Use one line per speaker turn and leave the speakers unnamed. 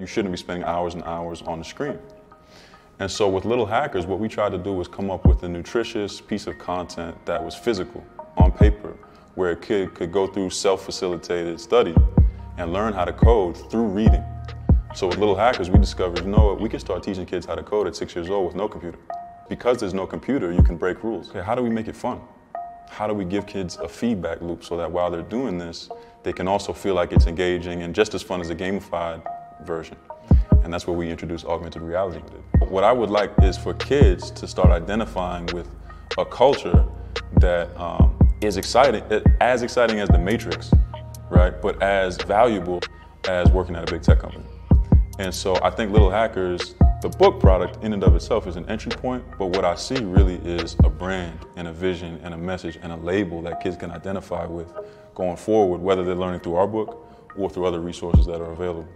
You shouldn't be spending hours and hours on the screen. And so with Little Hackers, what we tried to do was come up with a nutritious piece of content that was physical, on paper, where a kid could go through self-facilitated study and learn how to code through reading. So with Little Hackers, we discovered, you know we can start teaching kids how to code at six years old with no computer. Because there's no computer, you can break rules. Okay, how do we make it fun? How do we give kids a feedback loop so that while they're doing this, they can also feel like it's engaging and just as fun as a gamified version? And that's where we introduce augmented reality. What I would like is for kids to start identifying with a culture that um, is exciting, as exciting as the Matrix, right? But as valuable as working at a big tech company. And so I think Little Hackers, the book product in and of itself is an entry point, but what I see really is a brand and a vision and a message and a label that kids can identify with going forward, whether they're learning through our book or through other resources that are available.